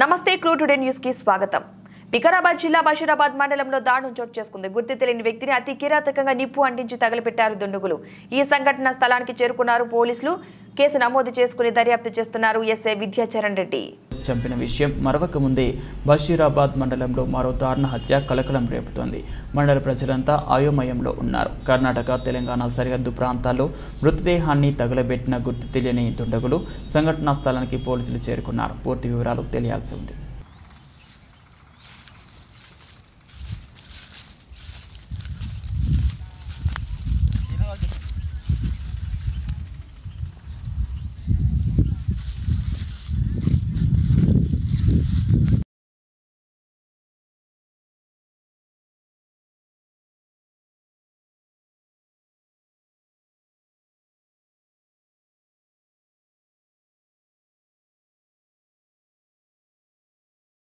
నమస్తే clue today న్యూస్కి స్వాగతం. వికారాబాద్ జిల్లా బషీరాబాద్ మండలంలో దారుణం చోటు చేసుకుంది. గుర్తు తెలియని వ్యక్తిని అతి కిరాతకంగా నిప్పు అంటించి తగలపెట్టారు దుండగులు. ఈ సంఘటన స్థలానికి చేరుకున్నారు పోలీసులు. కేసు నమోదు చేసుకుని దర్యాప్తు చేస్తున్నారు ఎస్ఐ విద్యాచరణ్ రెడ్డి. చంపిన విషయం మరవక ముందే బషీరాబాద్ మండలంలో మరో దారుణ హత్య కలకలం రేపుతోంది. మండల ప్రజలంతా అయోమయంలో ఉన్నారు. కర్ణాటక తెలంగాణ సరిహద్దు ప్రాంతాల్లో మృతదేహాన్ని తగలబెట్టిన గుర్తు తెలియని దుండగులు సంఘటనా స్థలానికి పోలీసులు చేరుకున్నారు. పూర్తి వివరాలు తెలియాల్సి ఉంది.